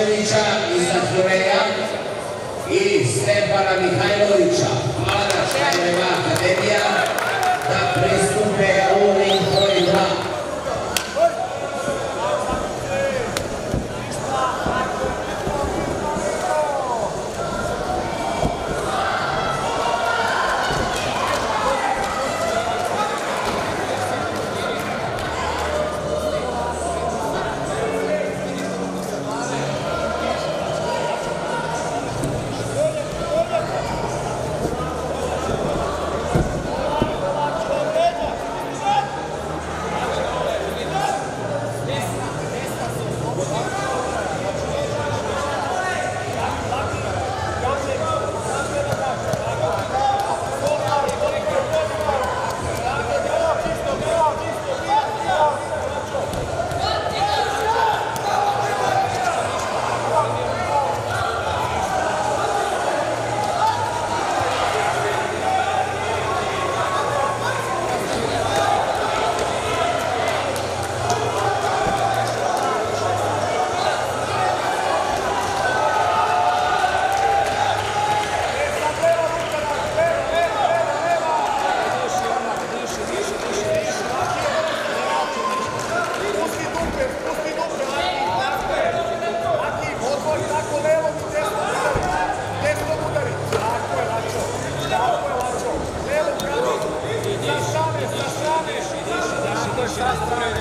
Tomaševića iz Zahvoreja i Stefana Mihajlovića.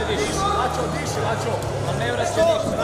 diši, lačo diši, lačo, ali ne vraća diši.